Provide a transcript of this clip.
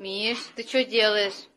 Миш, ты что делаешь?